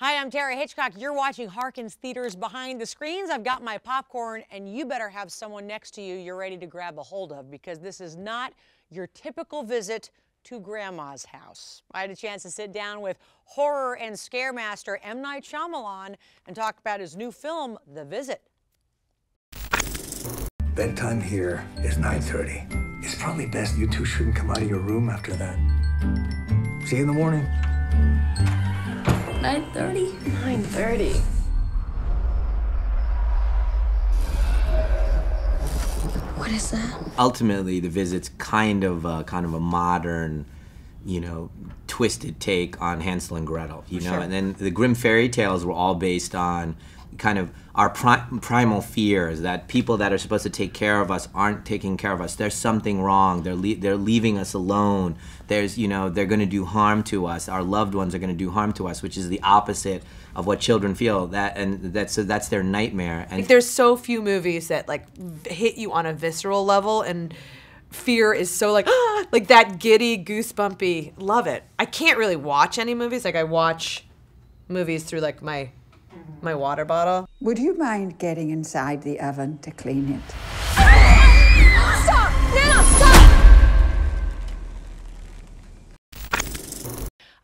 Hi, I'm Tara Hitchcock. You're watching Harkins Theatres Behind the Screens. I've got my popcorn, and you better have someone next to you you're ready to grab a hold of because this is not your typical visit to Grandma's house. I had a chance to sit down with horror and scare master M. Night Shyamalan and talk about his new film, The Visit. Bedtime here is 9.30. It's probably best you two shouldn't come out of your room after that. See you in the morning. 9.30? 9.30. What is that? Ultimately, the visit's kind of a, kind of a modern, you know, twisted take on Hansel and Gretel. You know, Sure. and then the Grimm fairy tales were all based on kind of our pri- primal fears that people that are supposed to take care of us aren't taking care of us. There's something wrong. They're le- they're leaving us alone. There's you know they're going to do harm to us. Our loved ones are going to do harm to us, which is the opposite of what children feel. That and that's so that's their nightmare. And There's so few movies that like hit you on a visceral level and fear is so like like that giddy goosebumpy love it i can't really watch any movies like i watch movies through like my my water bottle Would you mind getting inside the oven to clean it? Stop! Nana, stop!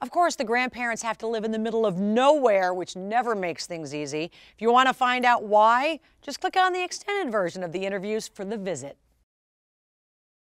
Of course, the grandparents have to live in the middle of nowhere, which never makes things easy. If you want to find out why, just click on the extended version of the interviews for The Visit.